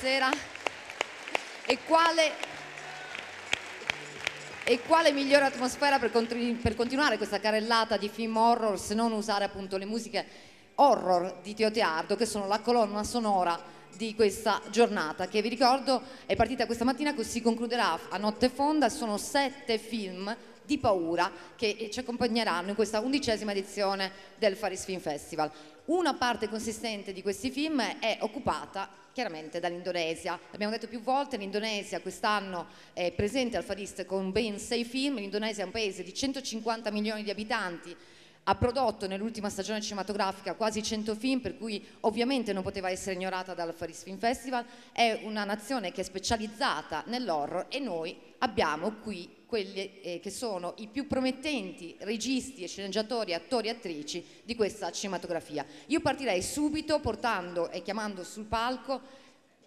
buonasera. E quale, e quale migliore atmosfera per, per continuare questa carrellata di film horror se non usare appunto le musiche horror di Teo Teardo che sono la colonna sonora di questa giornata che vi ricordo è partita questa mattina si concluderà a notte fonda sono sette film di paura che ci accompagneranno in questa undicesima edizione del Faris Film Festival. Una parte consistente di questi film è occupata chiaramente dall'Indonesia. L'abbiamo detto più volte, l'Indonesia quest'anno è presente al Farist con ben sei film, l'Indonesia è un paese di 150 milioni di abitanti, ha prodotto nell'ultima stagione cinematografica quasi 100 film, per cui ovviamente non poteva essere ignorata dal Faris Film Festival, è una nazione che è specializzata nell'horror e noi abbiamo qui quelli eh, che sono i più promettenti registi e sceneggiatori, attori e attrici di questa cinematografia. Io partirei subito portando e chiamando sul palco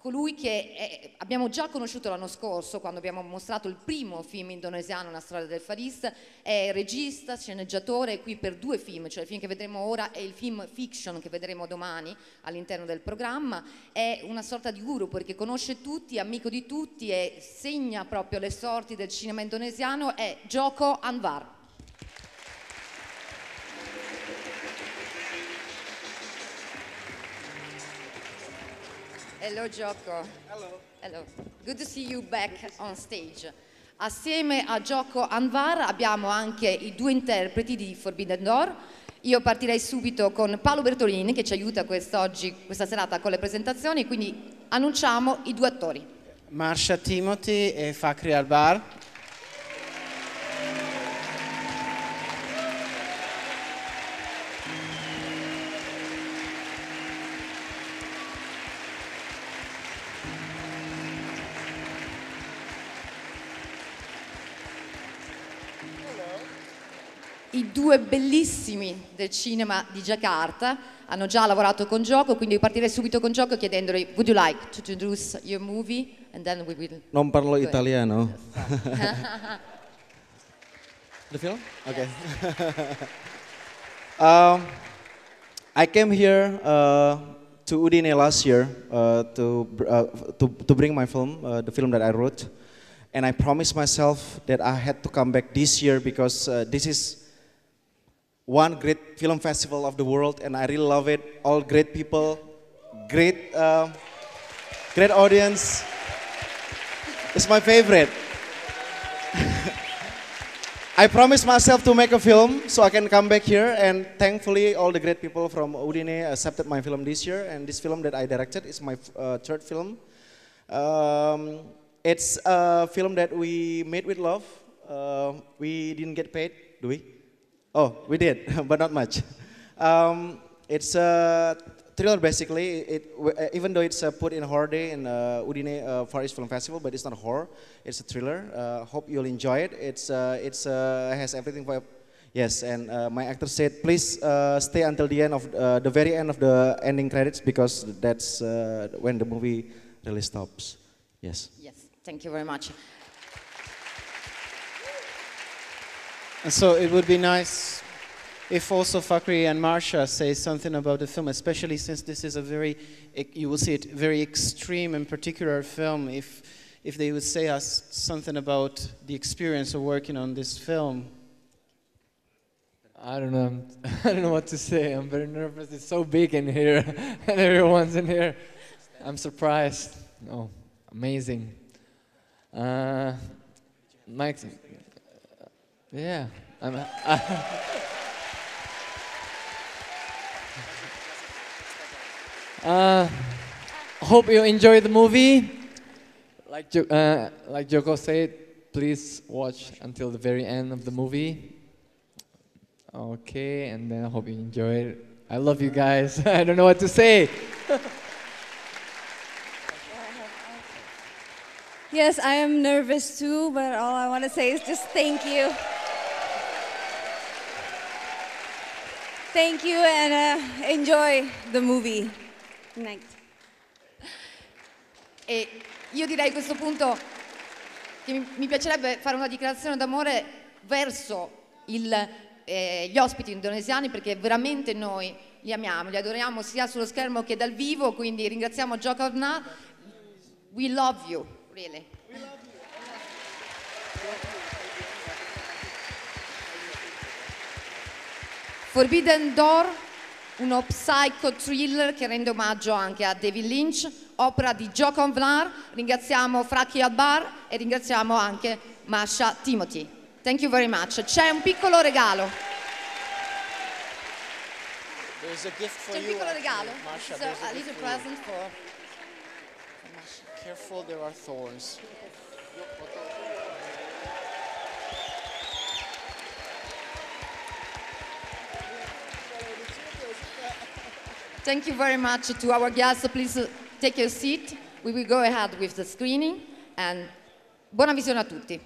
colui che è, abbiamo già conosciuto l'anno scorso quando abbiamo mostrato il primo film indonesiano, Una storia del Faris, è regista, sceneggiatore, qui per due film, cioè il film che vedremo ora e il film fiction che vedremo domani all'interno del programma, è una sorta di guru perché conosce tutti, è amico di tutti e segna proprio le sorti del cinema indonesiano, è Joko Anwar. Hello Gioco. Hello. Hello. Good to see you back on stage. Assieme a Gioco Anwar abbiamo anche i due interpreti di Forbidden Door. Io partirei subito con Paolo Bertolini che ci aiuta quest'oggi, questa serata con le presentazioni, quindi annunciamo i due attori. Marsha Timothy e Fakri Albar. I due bellissimi del cinema di Jakarta hanno già lavorato con Gioco, quindi partirei subito con Gioco chiedendogli Would you like to introduce your movie? And then we will... Non parlo italiano. the film? Okay. um, I came here uh, to Udine last year uh, to, uh, to, to bring my film, uh, the film that I wrote. And I promised myself that I had to come back this year because uh, this is one great film festival of the world and I really love it. All great people, great, uh, great audience. It's my favorite. I promised myself to make a film so I can come back here, and thankfully, all the great people from Udine accepted my film this year. And this film that I directed is my uh, third film. Um, it's a film that we made with love. Uh, we didn't get paid, do we? Oh, we did, but not much. Um, it's a thriller basically. It, uh, even though it's uh, put in horror day in uh, Udine uh, Far East Film Festival, but it's not horror. It's a thriller. Uh, hope you'll enjoy it. It's uh, it's has everything for. Yes, and my actor said, please stay until the end of the very end of the ending credits because that's when the movie really stops. Yes. Yes, thank you very much. And so it would be nice if also Fakri and Marsha say something about the film, especially since this is a very, you will see it, very extreme and particular film. If, if they would say us something about the experience of working on this film. I don't know. I don't know what to say. I'm very nervous. It's so big in here, and everyone's in here. I'm surprised. Oh, amazing. Uh. Yeah. I'm. uh, hope you enjoy the movie. Like uh, like Joko said, please watch until the very end of the movie. Okay, and then I hope you enjoy it. I love you guys. I don't know what to say. Yes, I am nervous too, but all I want to say is just thank you. Thank you and uh, enjoy the movie. Night. E io direi a questo punto che mi, mi piacerebbe fare una dichiarazione d'amore verso il, eh, gli ospiti indonesiani perché veramente noi li amiamo, li adoriamo sia sullo schermo che dal vivo, quindi ringraziamo Joko Arna. We love you, really. Forbidden Door, uno psycho thriller che rende omaggio anche a David Lynch, opera di Joe Convlar. Ringraziamo Fracchi Albar e ringraziamo anche Masha Timothy. Thank you very much. C'è un piccolo regalo. For C'è un piccolo regalo. Marsha, So, a a little for present for Careful, there are thorns. Thank you very much to our guests. Please uh, take your seat. We will go ahead with the screening and buona visione a tutti.